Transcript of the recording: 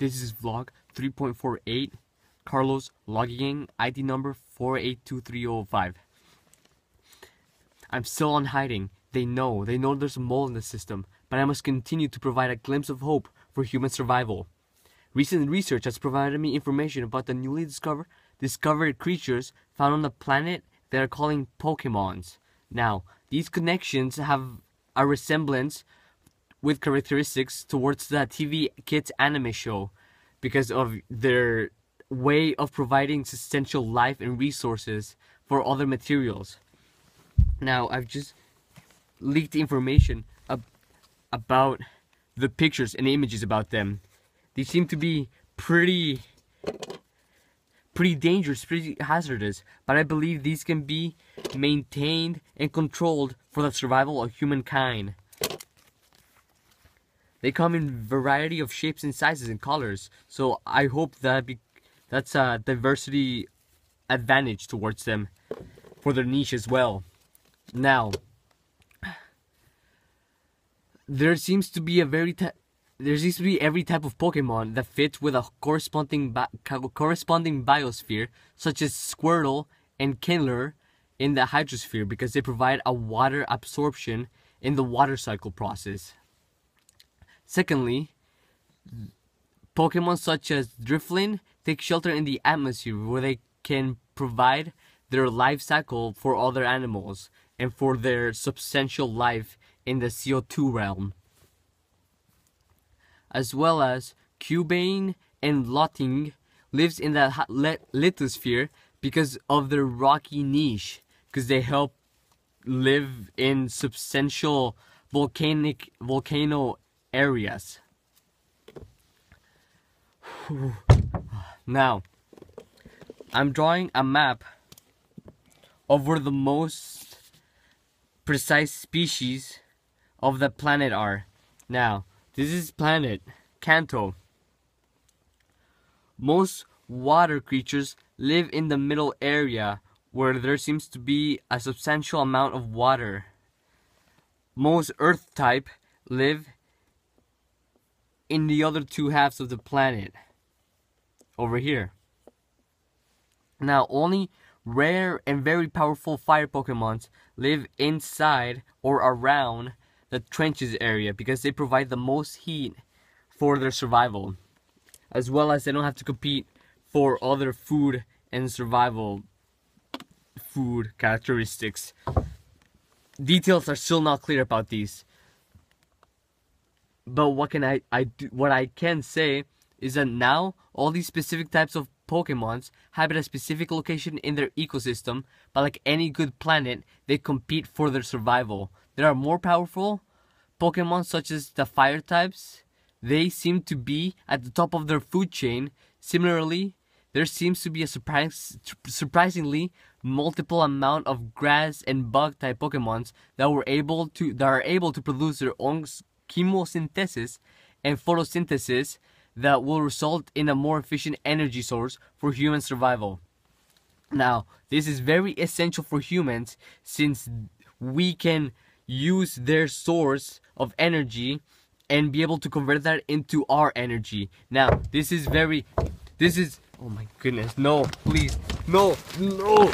This is vlog 3.48. Carlos logging ID number 482305. I'm still on hiding. They know, they know there's a mole in the system, but I must continue to provide a glimpse of hope for human survival. Recent research has provided me information about the newly discovered discovered creatures found on the planet that are calling Pokemons. Now, these connections have a resemblance with characteristics towards the TV Kids anime show because of their way of providing substantial life and resources for other materials. Now, I've just leaked information ab about the pictures and images about them. They seem to be pretty pretty dangerous, pretty hazardous, but I believe these can be maintained and controlled for the survival of humankind. They come in variety of shapes and sizes and colors, so I hope that be that's a diversity advantage towards them for their niche as well. Now, there seems to be a very there seems to be every type of Pokemon that fits with a corresponding bi corresponding biosphere, such as Squirtle and Kingler in the hydrosphere because they provide a water absorption in the water cycle process. Secondly, Pokemon such as Drifloon take shelter in the atmosphere where they can provide their life cycle for other animals and for their substantial life in the CO2 realm. As well as Cubone and Lotting lives in the lithosphere because of their rocky niche because they help live in substantial volcanic volcano areas. Now, I'm drawing a map of where the most precise species of the planet are. Now, this is planet Kanto. Most water creatures live in the middle area where there seems to be a substantial amount of water. Most earth type live in the other two halves of the planet. Over here. Now, only rare and very powerful fire Pokemons live inside or around the trenches area because they provide the most heat for their survival. As well as they don't have to compete for other food and survival food characteristics. Details are still not clear about these. But what can I, I do, what I can say is that now all these specific types of Pokemons have a specific location in their ecosystem, but like any good planet, they compete for their survival. There are more powerful Pokemon such as the fire types. They seem to be at the top of their food chain. Similarly, there seems to be a surprise, surprisingly multiple amount of grass and bug type Pokemons that were able to that are able to produce their own chemosynthesis and photosynthesis that will result in a more efficient energy source for human survival. Now, this is very essential for humans since we can use their source of energy and be able to convert that into our energy. Now, this is very, this is, oh my goodness, no, please, no, no.